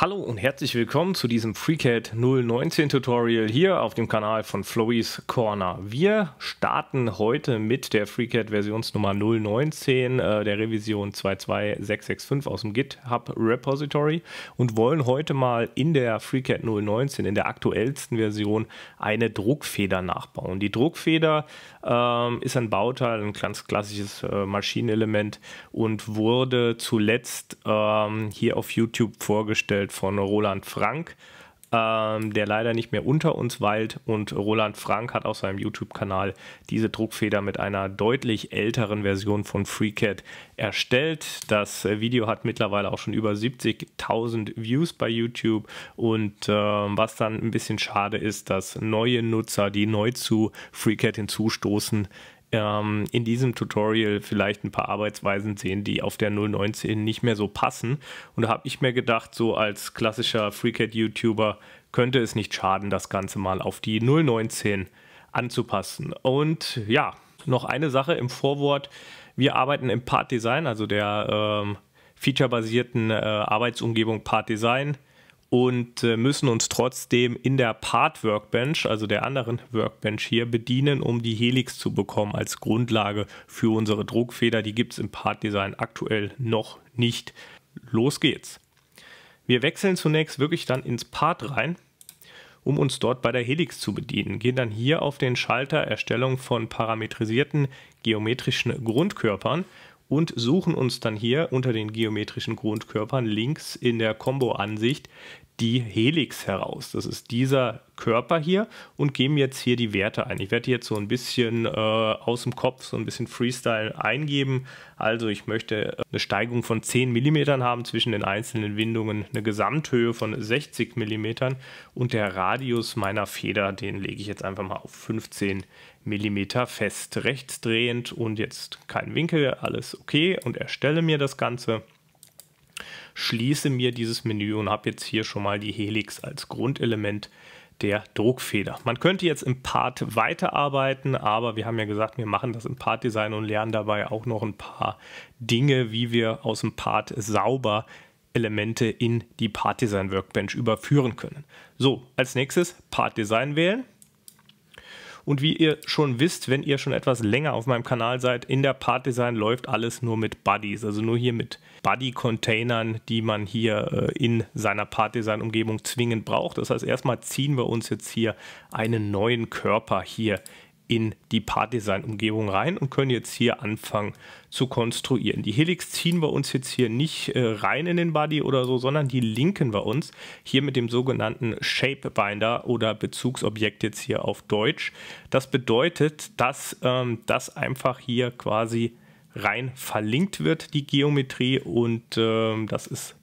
Hallo und herzlich willkommen zu diesem FreeCAD 019 Tutorial hier auf dem Kanal von Flowys Corner. Wir starten heute mit der FreeCAD Versionsnummer 019 äh, der Revision 22665 aus dem GitHub Repository und wollen heute mal in der FreeCAD 019, in der aktuellsten Version, eine Druckfeder nachbauen. Die Druckfeder ähm, ist ein Bauteil, ein ganz klassisches äh, Maschinenelement und wurde zuletzt ähm, hier auf YouTube vorgestellt von Roland Frank, ähm, der leider nicht mehr unter uns weilt. Und Roland Frank hat auf seinem YouTube-Kanal diese Druckfeder mit einer deutlich älteren Version von FreeCAD erstellt. Das Video hat mittlerweile auch schon über 70.000 Views bei YouTube. Und äh, was dann ein bisschen schade ist, dass neue Nutzer, die neu zu FreeCAD hinzustoßen, ähm, in diesem Tutorial vielleicht ein paar Arbeitsweisen sehen, die auf der 019 nicht mehr so passen. Und da habe ich mir gedacht, so als klassischer FreeCAD-YouTuber könnte es nicht schaden, das Ganze mal auf die 019 anzupassen. Und ja, noch eine Sache im Vorwort. Wir arbeiten im Part Design, also der ähm, featurebasierten äh, Arbeitsumgebung Part Design und äh, müssen uns trotzdem in der Part Workbench, also der anderen Workbench hier, bedienen, um die Helix zu bekommen als Grundlage für unsere Druckfeder. Die gibt es im Part Design aktuell noch nicht. Los geht's. Wir wechseln zunächst wirklich dann ins Part rein, um uns dort bei der Helix zu bedienen. Gehen dann hier auf den Schalter Erstellung von parametrisierten geometrischen Grundkörpern und suchen uns dann hier unter den geometrischen Grundkörpern links in der Combo-Ansicht die Helix heraus. Das ist dieser Körper hier und geben jetzt hier die Werte ein. Ich werde jetzt so ein bisschen äh, aus dem Kopf, so ein bisschen Freestyle eingeben. Also ich möchte äh, eine Steigung von 10 mm haben zwischen den einzelnen Windungen, eine Gesamthöhe von 60 mm und der Radius meiner Feder, den lege ich jetzt einfach mal auf 15 mm fest. Rechtsdrehend und jetzt kein Winkel, alles okay und erstelle mir das Ganze schließe mir dieses Menü und habe jetzt hier schon mal die Helix als Grundelement der Druckfeder. Man könnte jetzt im Part weiterarbeiten, aber wir haben ja gesagt, wir machen das im Part Design und lernen dabei auch noch ein paar Dinge, wie wir aus dem Part sauber Elemente in die Part Design Workbench überführen können. So, als nächstes Part Design wählen. Und wie ihr schon wisst, wenn ihr schon etwas länger auf meinem Kanal seid, in der Part Design läuft alles nur mit Buddies, also nur hier mit Buddy-Containern, die man hier äh, in seiner Part Design Umgebung zwingend braucht. Das heißt, erstmal ziehen wir uns jetzt hier einen neuen Körper hier in die Part-Design-Umgebung rein und können jetzt hier anfangen zu konstruieren. Die Helix ziehen wir uns jetzt hier nicht äh, rein in den Body oder so, sondern die linken wir uns hier mit dem sogenannten Shape Binder oder Bezugsobjekt jetzt hier auf Deutsch. Das bedeutet, dass ähm, das einfach hier quasi rein verlinkt wird, die Geometrie und ähm, das ist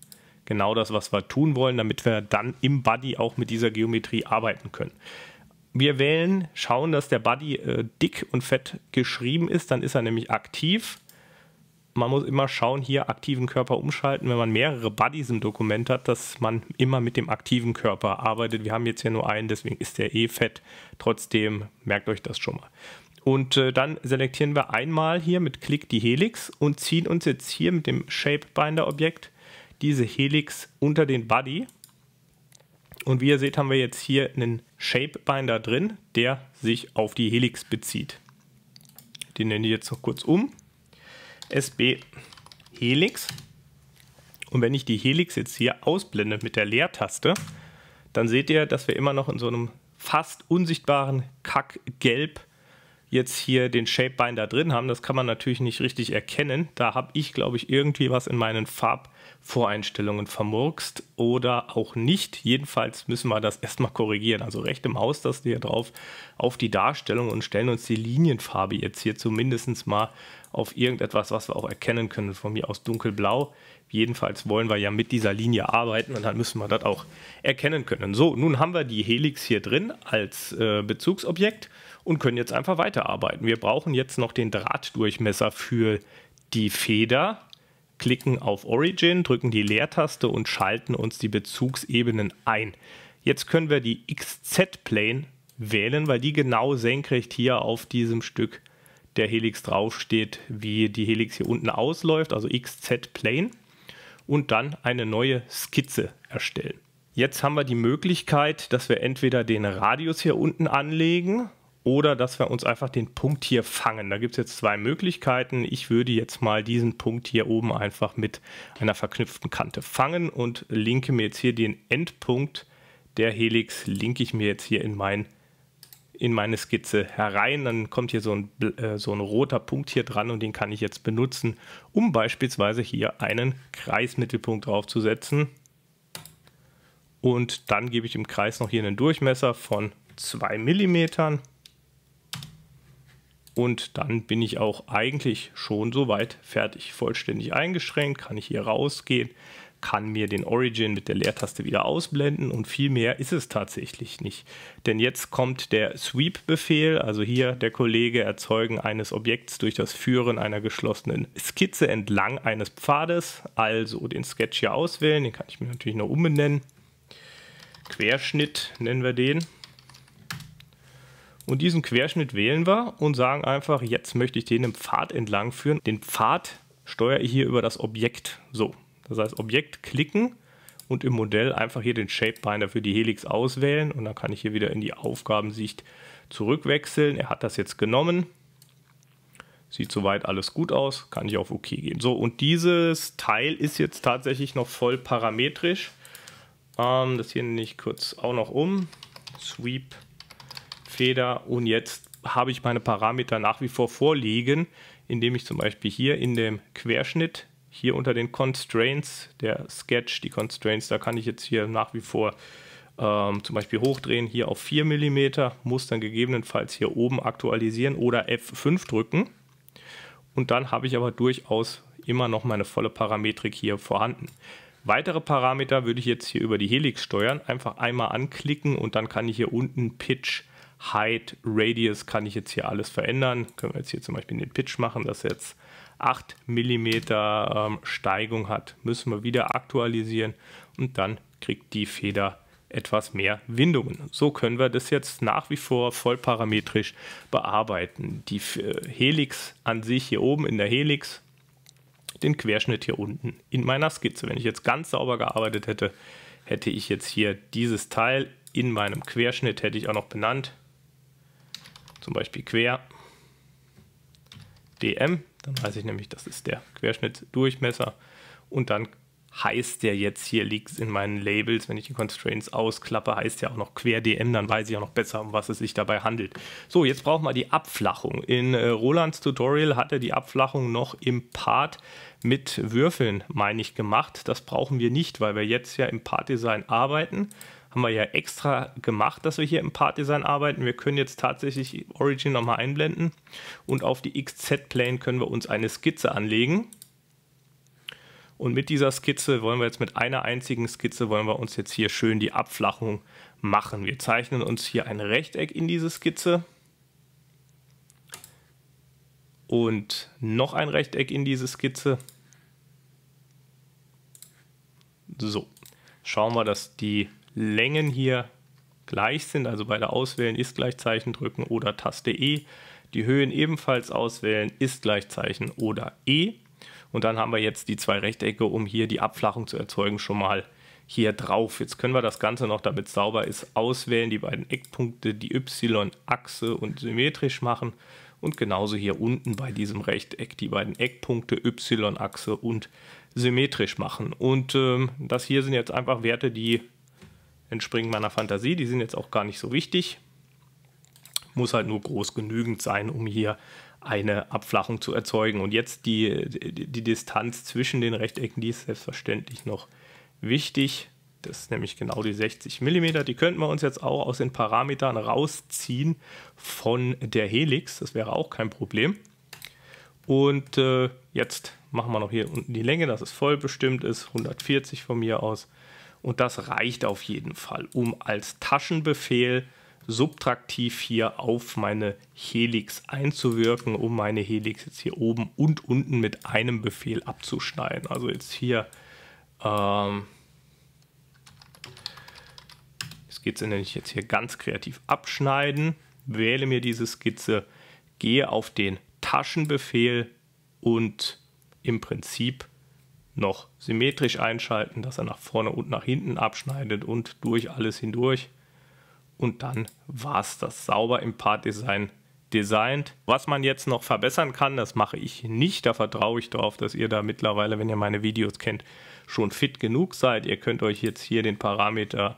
genau das, was wir tun wollen, damit wir dann im Body auch mit dieser Geometrie arbeiten können. Wir wählen, schauen, dass der Buddy äh, dick und fett geschrieben ist, dann ist er nämlich aktiv. Man muss immer schauen, hier aktiven Körper umschalten, wenn man mehrere Buddies im Dokument hat, dass man immer mit dem aktiven Körper arbeitet. Wir haben jetzt hier nur einen, deswegen ist der eh fett. Trotzdem merkt euch das schon mal. Und äh, dann selektieren wir einmal hier mit Klick die Helix und ziehen uns jetzt hier mit dem Shape Binder Objekt diese Helix unter den Buddy und wie ihr seht, haben wir jetzt hier einen Shape Binder drin, der sich auf die Helix bezieht. Den nenne ich jetzt noch kurz um. SB Helix. Und wenn ich die Helix jetzt hier ausblende mit der Leertaste, dann seht ihr, dass wir immer noch in so einem fast unsichtbaren Kackgelb jetzt hier den Shape Binder drin haben. Das kann man natürlich nicht richtig erkennen. Da habe ich, glaube ich, irgendwie was in meinen Farb Voreinstellungen vermurkst oder auch nicht. Jedenfalls müssen wir das erstmal korrigieren. Also rechte Maustaste hier drauf auf die Darstellung und stellen uns die Linienfarbe jetzt hier zumindest mal auf irgendetwas, was wir auch erkennen können. Von mir aus dunkelblau. Jedenfalls wollen wir ja mit dieser Linie arbeiten und dann müssen wir das auch erkennen können. So, nun haben wir die Helix hier drin als äh, Bezugsobjekt und können jetzt einfach weiterarbeiten. Wir brauchen jetzt noch den Drahtdurchmesser für die Feder klicken auf Origin, drücken die Leertaste und schalten uns die Bezugsebenen ein. Jetzt können wir die XZ-Plane wählen, weil die genau senkrecht hier auf diesem Stück der Helix draufsteht, wie die Helix hier unten ausläuft, also XZ-Plane. Und dann eine neue Skizze erstellen. Jetzt haben wir die Möglichkeit, dass wir entweder den Radius hier unten anlegen oder dass wir uns einfach den Punkt hier fangen. Da gibt es jetzt zwei Möglichkeiten. Ich würde jetzt mal diesen Punkt hier oben einfach mit einer verknüpften Kante fangen und linke mir jetzt hier den Endpunkt der Helix, linke ich mir jetzt hier in, mein, in meine Skizze herein. Dann kommt hier so ein, äh, so ein roter Punkt hier dran und den kann ich jetzt benutzen, um beispielsweise hier einen Kreismittelpunkt draufzusetzen. Und dann gebe ich im Kreis noch hier einen Durchmesser von 2 mm. Und dann bin ich auch eigentlich schon soweit fertig. Vollständig eingeschränkt, kann ich hier rausgehen, kann mir den Origin mit der Leertaste wieder ausblenden und viel mehr ist es tatsächlich nicht. Denn jetzt kommt der Sweep-Befehl, also hier der Kollege erzeugen eines Objekts durch das Führen einer geschlossenen Skizze entlang eines Pfades. Also den Sketch hier auswählen, den kann ich mir natürlich noch umbenennen. Querschnitt nennen wir den. Und diesen Querschnitt wählen wir und sagen einfach, jetzt möchte ich den im Pfad entlang führen. Den Pfad steuere ich hier über das Objekt. So, das heißt Objekt klicken und im Modell einfach hier den Shapebinder für die Helix auswählen und dann kann ich hier wieder in die Aufgabensicht zurückwechseln. Er hat das jetzt genommen. Sieht soweit alles gut aus, kann ich auf OK gehen. So, und dieses Teil ist jetzt tatsächlich noch voll parametrisch. Ähm, das hier nehme ich kurz auch noch um. Sweep, Feder und jetzt habe ich meine Parameter nach wie vor vorliegen, indem ich zum Beispiel hier in dem Querschnitt, hier unter den Constraints, der Sketch, die Constraints, da kann ich jetzt hier nach wie vor ähm, zum Beispiel hochdrehen, hier auf 4 mm, muss dann gegebenenfalls hier oben aktualisieren oder F5 drücken. Und dann habe ich aber durchaus immer noch meine volle Parametrik hier vorhanden. Weitere Parameter würde ich jetzt hier über die Helix steuern. Einfach einmal anklicken und dann kann ich hier unten Pitch, Height, Radius kann ich jetzt hier alles verändern. Können wir jetzt hier zum Beispiel den Pitch machen, dass jetzt 8 mm ähm, Steigung hat. Müssen wir wieder aktualisieren und dann kriegt die Feder etwas mehr Windungen. So können wir das jetzt nach wie vor vollparametrisch bearbeiten. Die äh, Helix an sich hier oben in der Helix den Querschnitt hier unten in meiner Skizze. Wenn ich jetzt ganz sauber gearbeitet hätte, hätte ich jetzt hier dieses Teil in meinem Querschnitt, hätte ich auch noch benannt, zum Beispiel quer dm, dann weiß ich nämlich, das ist der Querschnittsdurchmesser und dann heißt der jetzt hier liegt in meinen Labels, wenn ich die Constraints ausklappe, heißt ja auch noch quer DM, dann weiß ich auch noch besser, um was es sich dabei handelt. So, jetzt brauchen wir die Abflachung. In äh, Rolands Tutorial hat er die Abflachung noch im Part mit Würfeln, meine ich, gemacht. Das brauchen wir nicht, weil wir jetzt ja im Part-Design arbeiten. Haben wir ja extra gemacht, dass wir hier im Part-Design arbeiten. Wir können jetzt tatsächlich Origin nochmal einblenden und auf die XZ-Plane können wir uns eine Skizze anlegen. Und mit dieser Skizze wollen wir jetzt mit einer einzigen Skizze wollen wir uns jetzt hier schön die Abflachung machen. Wir zeichnen uns hier ein Rechteck in diese Skizze und noch ein Rechteck in diese Skizze. So, schauen wir, dass die Längen hier gleich sind, also bei der Auswählen ist Gleichzeichen drücken oder Taste E. Die Höhen ebenfalls auswählen, ist Gleichzeichen oder E. Und dann haben wir jetzt die zwei Rechtecke, um hier die Abflachung zu erzeugen, schon mal hier drauf. Jetzt können wir das Ganze noch, damit es sauber ist, auswählen, die beiden Eckpunkte, die Y-Achse und symmetrisch machen. Und genauso hier unten bei diesem Rechteck die beiden Eckpunkte Y-Achse und symmetrisch machen. Und ähm, das hier sind jetzt einfach Werte, die entspringen meiner Fantasie. Die sind jetzt auch gar nicht so wichtig. Muss halt nur groß genügend sein, um hier eine Abflachung zu erzeugen. Und jetzt die, die, die Distanz zwischen den Rechtecken, die ist selbstverständlich noch wichtig. Das ist nämlich genau die 60 mm. Die könnten wir uns jetzt auch aus den Parametern rausziehen von der Helix. Das wäre auch kein Problem. Und äh, jetzt machen wir noch hier unten die Länge, dass es voll bestimmt ist. 140 von mir aus. Und das reicht auf jeden Fall, um als Taschenbefehl subtraktiv hier auf meine Helix einzuwirken, um meine Helix jetzt hier oben und unten mit einem Befehl abzuschneiden. Also jetzt hier, ähm, es geht nämlich jetzt hier ganz kreativ abschneiden, wähle mir diese Skizze, gehe auf den Taschenbefehl und im Prinzip noch symmetrisch einschalten, dass er nach vorne und nach hinten abschneidet und durch alles hindurch. Und dann war es das sauber im Part-Design designt. Was man jetzt noch verbessern kann, das mache ich nicht. Da vertraue ich darauf, dass ihr da mittlerweile, wenn ihr meine Videos kennt, schon fit genug seid. Ihr könnt euch jetzt hier den Parameter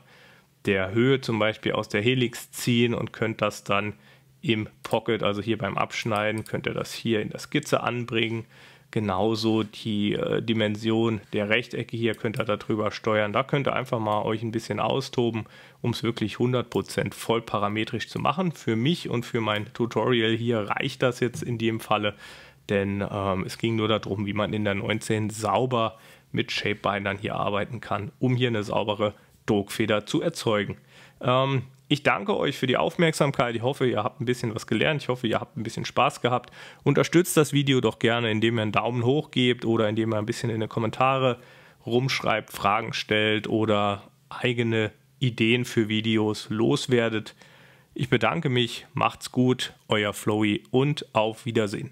der Höhe zum Beispiel aus der Helix ziehen und könnt das dann im Pocket, also hier beim Abschneiden, könnt ihr das hier in der Skizze anbringen. Genauso die äh, Dimension der Rechtecke hier könnt ihr darüber steuern. Da könnt ihr einfach mal euch ein bisschen austoben, um es wirklich 100% voll parametrisch zu machen. Für mich und für mein Tutorial hier reicht das jetzt in dem Falle, denn ähm, es ging nur darum, wie man in der 19 sauber mit Shapebindern hier arbeiten kann, um hier eine saubere Druckfeder zu erzeugen. Ähm, ich danke euch für die Aufmerksamkeit. Ich hoffe, ihr habt ein bisschen was gelernt. Ich hoffe, ihr habt ein bisschen Spaß gehabt. Unterstützt das Video doch gerne, indem ihr einen Daumen hoch gebt oder indem ihr ein bisschen in die Kommentare rumschreibt, Fragen stellt oder eigene Ideen für Videos loswerdet. Ich bedanke mich, macht's gut, euer Flowy und auf Wiedersehen.